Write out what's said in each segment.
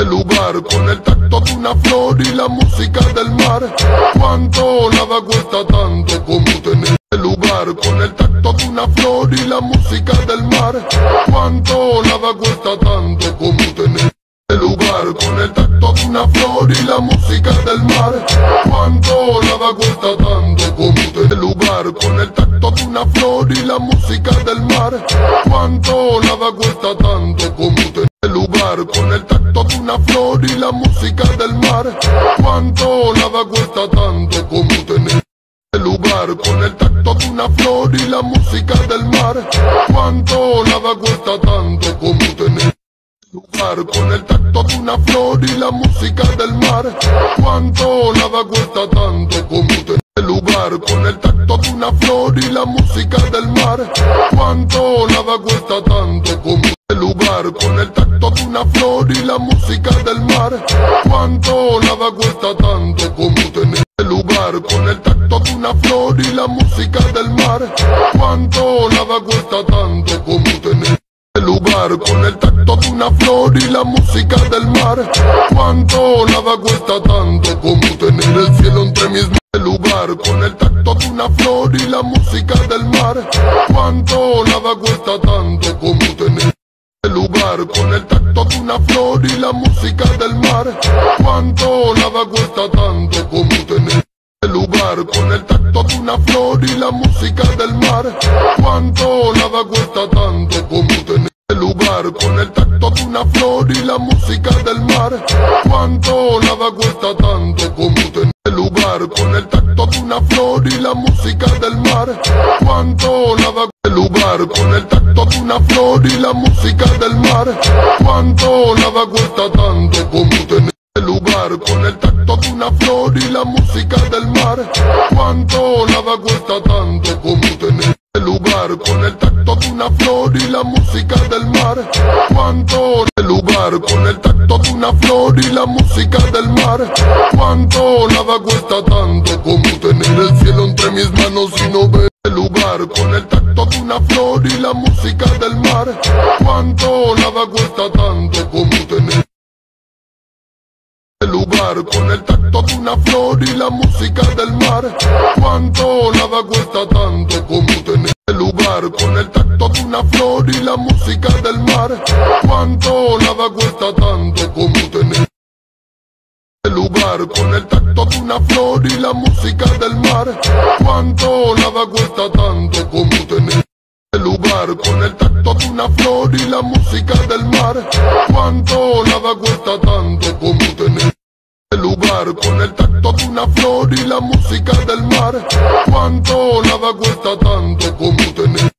El lugar con el tacto de una flor y la música del mar. Cuánto nada cuesta tanto como tener el lugar con el tacto de una flor y la música del mar. Cuánto nada cuesta tanto como tener el lugar con el tacto de una flor y la música del mar. Cuánto nada cuesta tanto como tener el lugar con el tacto de una flor y la música del mar. Cuánto nada cuesta tanto como con el tacto de una flor y la música del mar. Cuánto nada cuesta tanto como tener lugar con el tacto de una flor y la música del mar. Cuánto nada cuesta tanto como tener lugar con el tacto de una flor y la música del mar. Cuánto nada cuesta tanto como tener lugar con el tacto de una flor y la música del mar. Cuánto nada cuesta tanto como lugar con el tacto de una flor y la música del mar. Cuánto nada cuesta tanto como tener el lugar con el tacto de una flor y la música del mar. Cuánto nada cuesta tanto como tener el lugar con el tacto de una flor y la música del mar. Cuánto nada cuesta tanto como tener el cielo entre mis manos. Lugar con el tacto de una flor y la música del mar. Cuánto nada cuesta tanto con el tacto de una flor y la música del mar. Cuánto nada cuesta tanto como tener lugar con el tacto de una flor y la música del mar. Cuánto nada cuesta tanto como tener lugar con el tacto de una flor y la música del mar. Cuánto nada cuesta tanto como tener con el tacto de una flor y la música del mar. Cuánto nada el lugar con el tacto de una flor y la música del mar. Cuánto nada cuesta tanto como tener lugar con el tacto de una flor y la música del mar. Cuánto nada cuesta tanto como tener lugar con el tacto de una flor y la música del mar. Cuánto el lugar con el tacto de una flor y la música del mar. Cuánto nada cuesta tanto como tener el cielo entre mis manos y no ver el lugar con el tacto de una flor y la música del mar. Cuánto nada cuesta tanto como tener el lugar con el tacto de una flor y la música del mar. Cuánto nada cuesta tanto como lugar con el tacto de una flor y la música del mar. Cuánto nada cuesta tanto como tener lugar con el tacto de una flor y la música del mar. Cuánto nada cuesta tanto como tener lugar con el tacto de una flor y la música del mar. Cuánto nada cuesta tanto como tener lugar con el tacto de una flor y la música del mar. Cuánto nada cuesta tanto como tener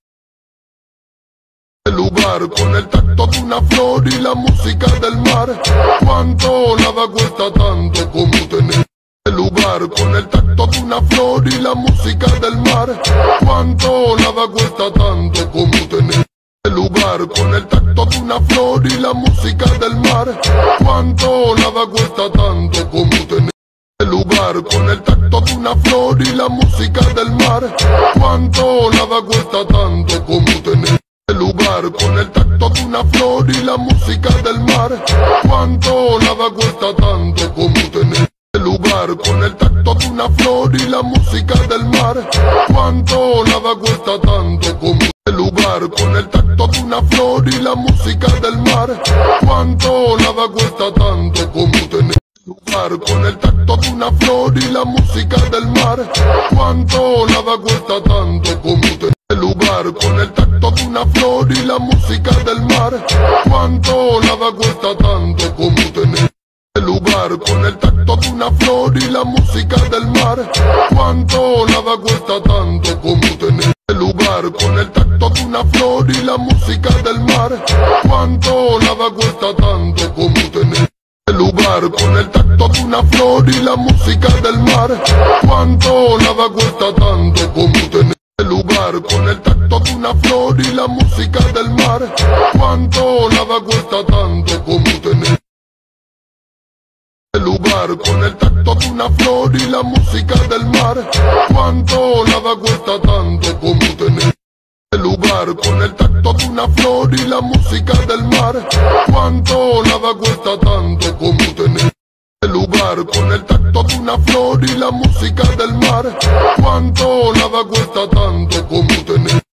el lugar con el tacto de una flor y la música del mar. Cuánto nada cuesta tanto como tener el lugar con el tacto de una flor y la música del mar. Cuánto nada cuesta tanto como tener el lugar con el tacto de una flor y la música del mar. Cuánto nada cuesta tanto como tener lugar con el tacto de una flor y la música del mar. Cuánto nada cuesta tanto como tener el lugar con el tacto de una flor y la música del mar. Cuánto nada cuesta tanto como tener lugar con el tacto de una flor y la música del mar. Cuánto nada cuesta tanto como con el tacto de una flor y la música del mar. Cuánto nada cuesta tanto como tener lugar con el tacto de una flor y la música del mar. Cuánto nada cuesta tanto como tener lugar con el tacto de una flor y la música del mar. Cuánto nada cuesta tanto como tener lugar con el tacto de una flor y la música del mar. Cuánto nada cuesta tanto como tener con el tacto de una flor y la música del mar. Cuánto nada cuesta tanto como tener el lugar con el tacto de una flor y la música del mar. Cuánto nada cuesta tanto como tener el lugar con el tacto de una flor y la música del mar. Cuánto nada cuesta tanto como tener lugar con el tacto de una flor y la música del mar. Cuánto nada cuesta tanto como tener lugar Con el tacto de una flor y la música del mar Cuánto nada cuesta tanto como tener lugar Con el tacto de una flor y la música del mar Cuánto nada cuesta tanto como tener